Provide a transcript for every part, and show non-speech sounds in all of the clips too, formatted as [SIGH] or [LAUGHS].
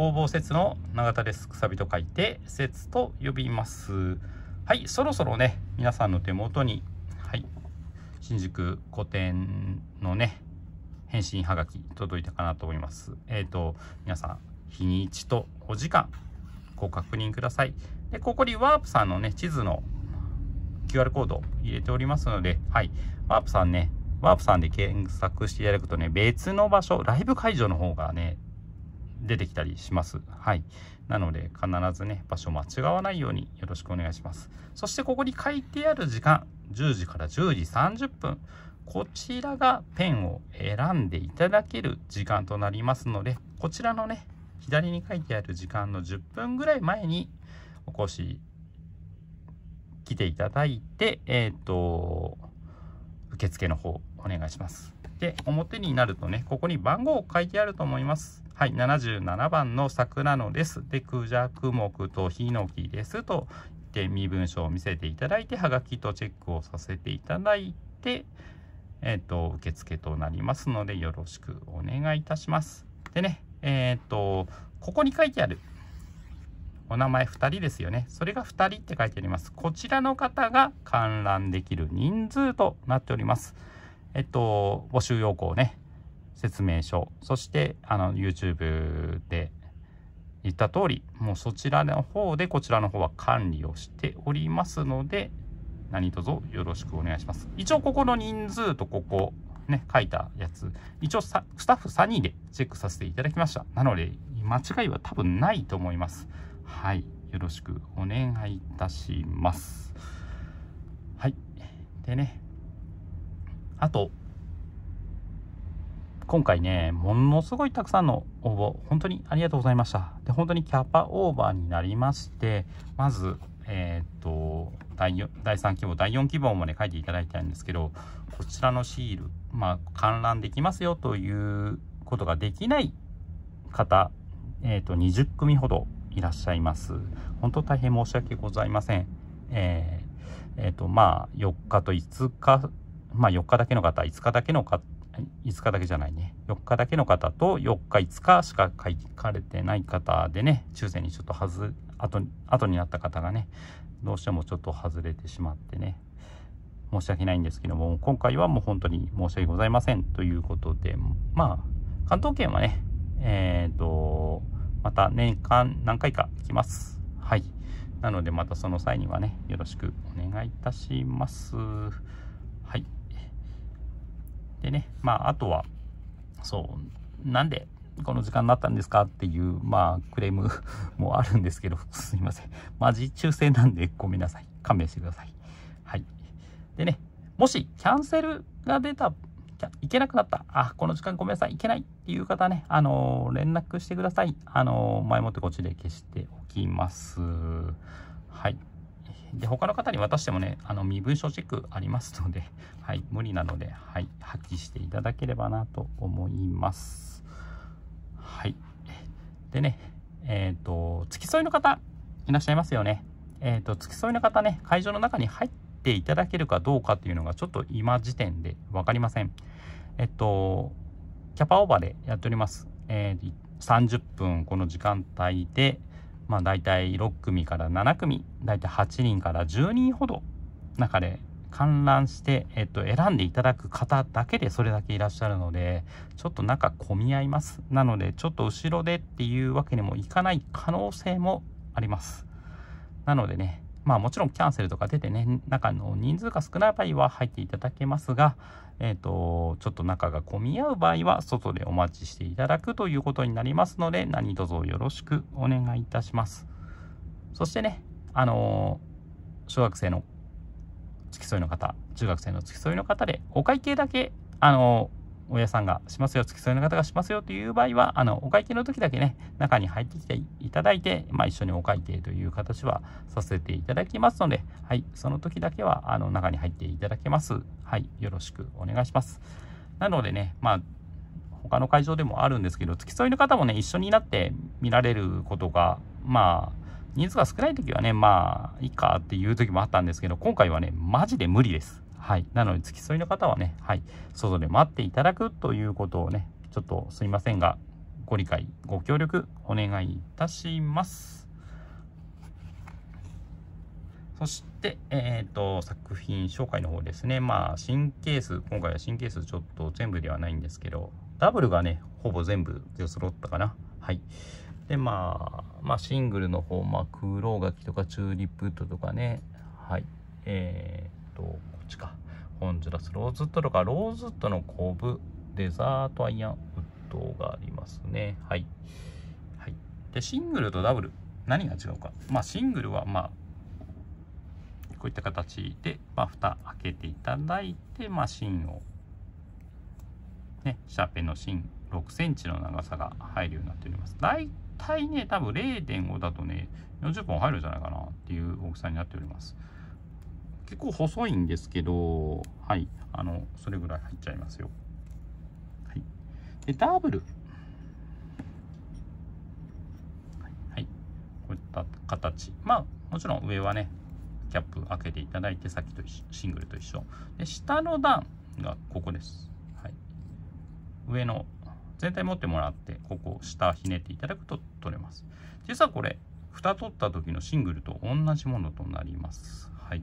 工房説の永田です。くさびと書いて、説と呼びます。はい、そろそろね、皆さんの手元に、はい、新宿古典のね、返信はがき届いたかなと思います。えっ、ー、と、皆さん、日にちとお時間、ご確認ください。で、ここにワープさんのね、地図の QR コード入れておりますので、はい、ワープさんね、ワープさんで検索していただくとね、別の場所、ライブ会場の方がね、出てきたりします。はい。なので、必ずね、場所間違わないようによろしくお願いします。そして、ここに書いてある時間、10時から10時30分。こちらがペンを選んでいただける時間となりますので、こちらのね、左に書いてある時間の10分ぐらい前にお越し、来ていただいて、えっ、ー、と、受付の方、お願いします。で、表になるとね、ここに番号を書いてあると思います。はい、77番の桜野です。で、クジャク木とヒノキですと言って身分証を見せていただいて、はがきとチェックをさせていただいて、えっ、ー、と、受付となりますので、よろしくお願いいたします。でね、えっ、ー、と、ここに書いてあるお名前2人ですよね。それが2人って書いてあります。こちらの方が観覧できる人数となっております。えっと、募集要項ね、説明書、そしてあの YouTube で言った通り、もうそちらの方でこちらの方は管理をしておりますので、何卒よろしくお願いします。一応ここの人数とここ、ね、書いたやつ、一応スタッフ3人でチェックさせていただきました。なので、間違いは多分ないと思います。はい。よろしくお願いいたします。はい。でね、あと、今回ね、ものすごいたくさんの応募、本当にありがとうございました。で、本当にキャパオーバーになりまして、まず、えっ、と、第3希望、第4希望もね、書いていただいたんですけど、こちらのシール、まあ、観覧できますよということができない方、えっ、と、20組ほどいらっしゃいます。本当大変申し訳ございません。えー、えー、と、まあ、4日と5日、まあ、4日だけの方、5日だけの方、5日だけじゃないね。4日だけの方と4日、5日しか書かれてない方でね、抽選にちょっと外、後、後になった方がね、どうしてもちょっと外れてしまってね、申し訳ないんですけども、今回はもう本当に申し訳ございませんということで、まあ、関東圏はね、えっ、ー、と、また年間何回か来ます。はい。なのでまたその際にはね、よろしくお願いいたします。はい。でね、まあ、あとは、そう、なんでこの時間になったんですかっていう、まあ、クレーム [LAUGHS] もあるんですけど、すいません。マジ抽選なんでごめんなさい。勘弁してください。はい。でね、もしキャンセルが出た、いけなくなった、あ、この時間ごめんなさい、いけないっていう方ね、あのー、連絡してください。あのー、前もってこっちで消しておきます。はい。で、他の方に渡してもね、あの、身分証チェックありますので、[LAUGHS] はい、無理なので、はい、発揮していただければなと思います。はい。でね、えっ、ー、と、付き添いの方、いらっしゃいますよね。えっ、ー、と、付き添いの方ね、会場の中に入っていただけるかどうかっていうのが、ちょっと今時点で分かりません。えっと、キャパオーバーでやっております。えー、30分この時間帯で、まあ大体6組から7組、大体8人から10人ほど中で観覧して、えっと、選んでいただく方だけでそれだけいらっしゃるので、ちょっと中混み合います。なので、ちょっと後ろでっていうわけにもいかない可能性もあります。なのでね、まあもちろんキャンセルとか出てね、中の人数が少ない場合は入っていただけますが、えっ、ー、と、ちょっと中が混み合う場合は、外でお待ちしていただくということになりますので、何卒よろしくお願いいたします。そしてね、あのー、小学生の付き添いの方、中学生の付き添いの方で、お会計だけ、あのー親さんがしますよ、付き添いの方がしますよという場合は、あの、お会計の時だけね、中に入ってきていただいて、まあ、一緒にお会計という形はさせていただきますので、はい、その時だけは、あの、中に入っていただけます。はい、よろしくお願いします。なのでね、まあ、他の会場でもあるんですけど、付き添いの方もね、一緒になって見られることが、まあ、人数が少ない時はね、まあ、いいかっていう時もあったんですけど、今回はね、マジで無理です。はい。なので、付き添いの方はね、はい。外で待っていただくということをね、ちょっとすいませんが、ご理解、ご協力お願いいたします。そして、えっ、ー、と、作品紹介の方ですね。まあ、新ケース、今回は新ケースちょっと全部ではないんですけど、ダブルがね、ほぼ全部で揃ったかな。はい。で、まあ、まあ、シングルの方、まあ、黒柿とかチューリップウッドとかね、はい。えっ、ー、と、ちか。ホンジュラスローズウッドとか、ローズウッドのコブ、デザートアイアンウッドがありますね。はい。はい。で、シングルとダブル、何が違うか。まあ、シングルは、まあ、こういった形で、まあ、蓋開けていただいて、まあ、芯を、ね、シャーペンの芯6センチの長さが入るようになっております。大体ね、多分0.5だとね、40本入るんじゃないかなっていう大きさになっております。結構細いんですけど、はい、あの、それぐらい入っちゃいますよ。はい。で、ダブル。はい。こういった形。まあ、もちろん上はね、キャップ開けていただいて、さっきとシングルと一緒。で、下の段がここです。はい。上の全体持ってもらって、ここ下ひねっていただくと取れます。実はこれ、蓋取った時のシングルと同じものとなります。はい。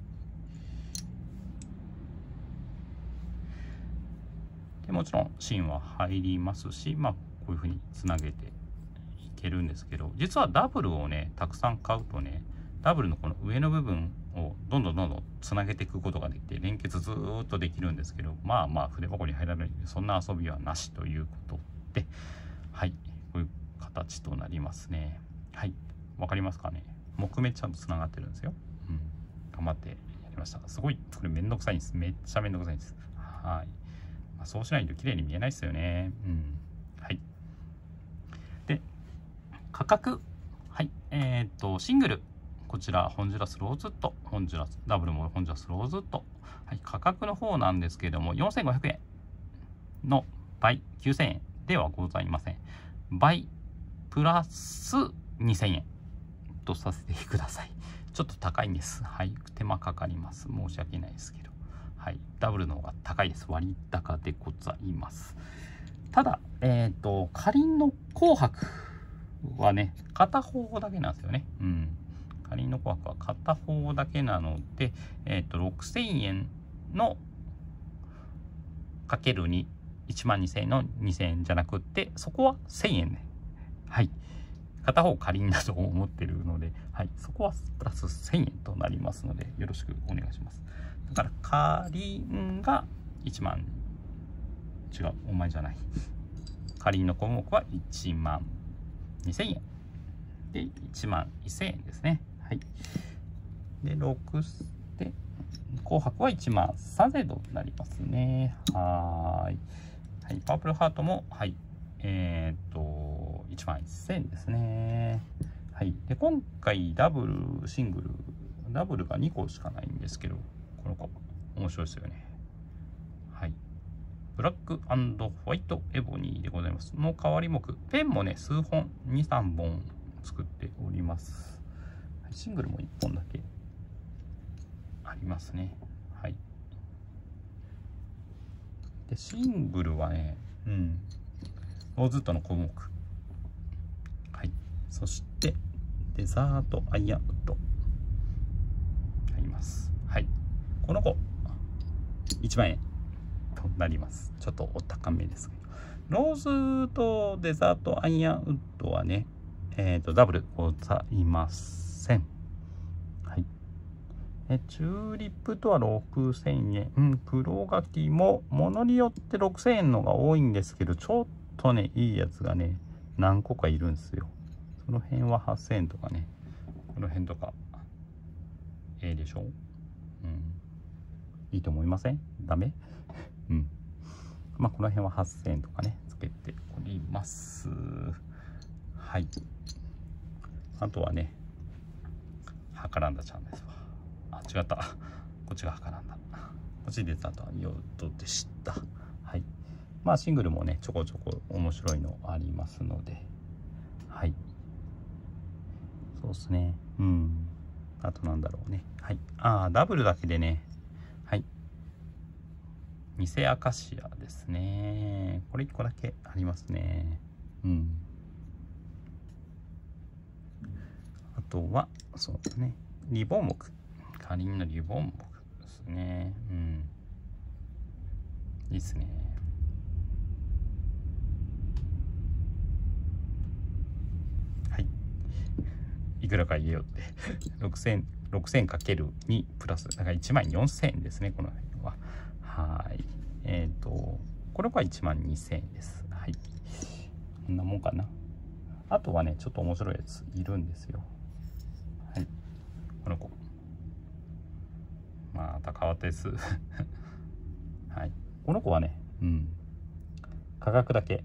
でもちろん芯は入りますし、まあ、こういうふうにつなげていけるんですけど、実はダブルをね、たくさん買うとね、ダブルのこの上の部分をどんどんどんどんつなげていくことができて連結ずっとできるんですけどまあまあ筆箱に入らないのでそんな遊びはなしということではいこういう形となりますね。はいわかりますかね？木目ちゃんとつながってるんですよ、うん、頑張ってやりました。すごいこれめんどくさいんです。めっちゃめんどくさいんです。はい、まあ、そうしないと綺麗に見えないですよねうんはいで価格はいえっ、とシングルこちら、ホンジュラスローズット、ホンジュラス、ダブルもホンジュラスローズット。はい、価格の方なんですけれども、4500円の倍、9000円ではございません。倍、プラス2000円とさせてください。ちょっと高いんです。はい、手間かかります。申し訳ないですけど。はい、ダブルの方が高いです。割高でございます。ただ、えっ、ー、と、かりんの紅白はね、片方だけなんですよね。うん。仮の紅白は片方だけなので、えっ、ー、と、6000円のかける2、1万2000円の2000円じゃなくって、そこは1000円で、はい。片方仮にだと思ってるので、はい。そこはプラス1000円となりますので、よろしくお願いします。だから、仮が1万、違う、お前じゃない。仮の項目は1万2000円。で、1万1000円ですね。はい。で、6で、紅白は1万3000度になりますね。はい。はい、パープルハートも、はい。えー、っと、1万1000ですね。はい。で、今回ダブル、シングル、ダブルが2個しかないんですけど、この子、面白いですよね。はい。ブラックホワイトエボニーでございます。の代わり目、ペンもね、数本、2、3本作っております。シングルも1本だけありますねはいでシングルはねうんローズウッドの項目。はい。そしてデザートアイアンウッドあります。はい。この子1万円となります。ちょっとお高めですけど。ローズとデザートアイアンウッドはねえっ、ー、とダブルございますはい。え、チューリップウッドは6000円。うん、黒柿も、ものによって6000円のが多いんですけど、ちょっととね、いいやつがね、何個かいるんですよ。その辺は8000円とかね、この辺とか、ええでしょ？うん。いいと思いません？ダメ？[LAUGHS] うん。まあ、この辺は8000円とかね、つけております。はい。あとはね、ハカランダちゃんですわ。あ、違った。こっちがハカランダ。こっち出たとはヨットでした。まあシングルもね、ちょこちょこ面白いのありますので、はい。そうですね。うん。あとなんだろうね。はい。ああ、ダブルだけでね。はい。偽アカシアですね。これ1個だけありますね。うん。あとは、そうですね。リボン木。かりんのリボン木ですね。うん。いいっすね。いくらか言えよって。[LAUGHS] 6000 6000かける2プラス。だから1万4000円ですねこの辺は。はい。えっ、ー、とこれは1万2000円です。はい。こんなもんかな。あとはねちょっと面白いやついるんですよ。はい。この子。また変わったです。[LAUGHS] はい。この子はね、うん。価格だけ。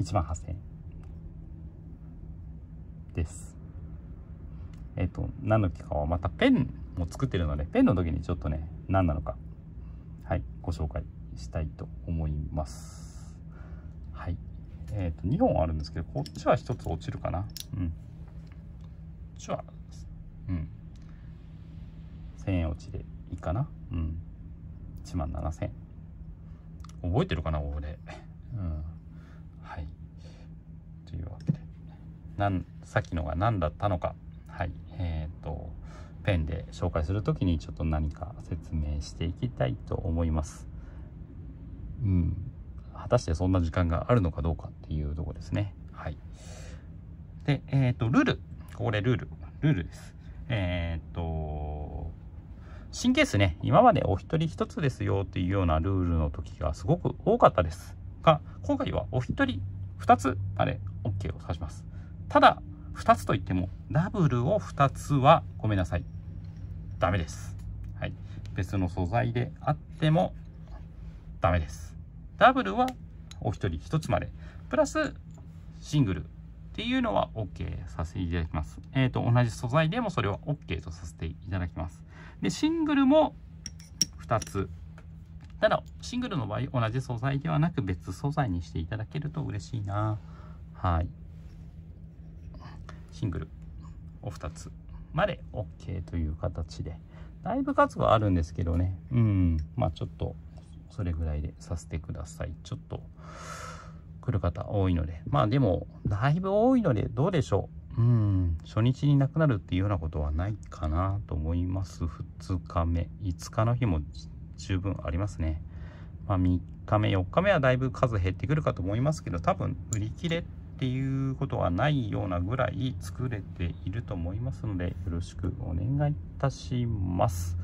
1万8000円です。えっ、と、何の機かはまたペンも作ってるので、ペンの時にちょっとね、何なのか、はい、ご紹介したいと思います。はい。えっ、と、2本あるんですけど、こっちは1つ落ちるかな。うん。こっちは、うん。1000円落ちでいいかなうん1万7000覚えてるかな俺うんはいというわけでなんさっきのが何だったのか。はい。えっ、ー、とペンで紹介する時にちょっと何か説明していきたいと思います。うん。果たしてそんな時間があるのかどうかっていうとこですね。はい。でえっ、ー、とルール。これルール。ルールです。えっ、ー、と神経質ね、今までお一人一つですよっていうようなルールの時がすごく多かったです。が、今回はお一人二つまで OK を指します。ただ、二つといっても、ダブルを二つはごめんなさい。ダメです。はい。別の素材であってもダメです。ダブルはお一人一つまで。プラス、シングルっていうのは OK させていただきます。えっ、ー、と、同じ素材でもそれは OK とさせていただきます。で、シングルも2つ。ただ、シングルの場合、同じ素材ではなく別素材にしていただけると嬉しいな。はい。シングルを2つまで OK という形で。だいぶ数はあるんですけどね。うん。まあちょっと、それぐらいでさせてください。ちょっと、来る方多いので。まあでも、だいぶ多いので、どうでしょう。うん初日になくなるっていうようなことはないかなと思います2日目5日の日も十分ありますねまあ3日目4日目はだいぶ数減ってくるかと思いますけど多分売り切れってていうことはないようなぐらい作れていると思いますのでよろしくお願いいたします。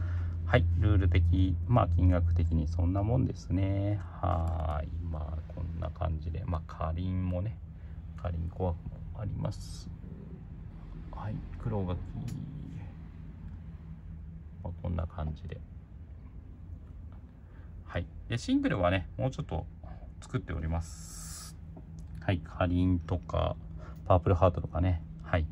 はいルール的まあ金額的にそんなもんですね。はいまあこんな感じでまあかりんもねかりん小枠もあります。はい黒柿、まあ、こんな感じで。はいでシングルはねもうちょっと作っております。はいかりんとかパープルハートとかねはい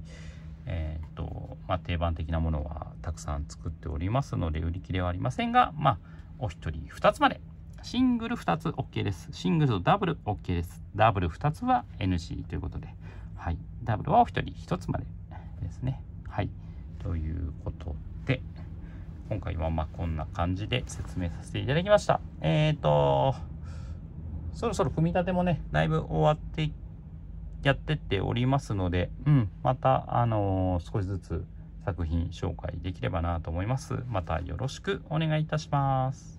えっ、とまあ定番的なものはたくさん作っておりますので売り切れはありませんがまあお一人2つまでシングル2つ OK です。シングルとダブル OK です。ダブル2つは NC ということで、はい。ダブルはお一人1つまでですね。はい。ということで、今回はまこんな感じで説明させていただきました。えっ、ー、と、そろそろ組み立てもね、だいぶ終わってやってっておりますので、うん、また、あのー、少しずつ作品紹介できればなと思います。またよろしくお願いいたします。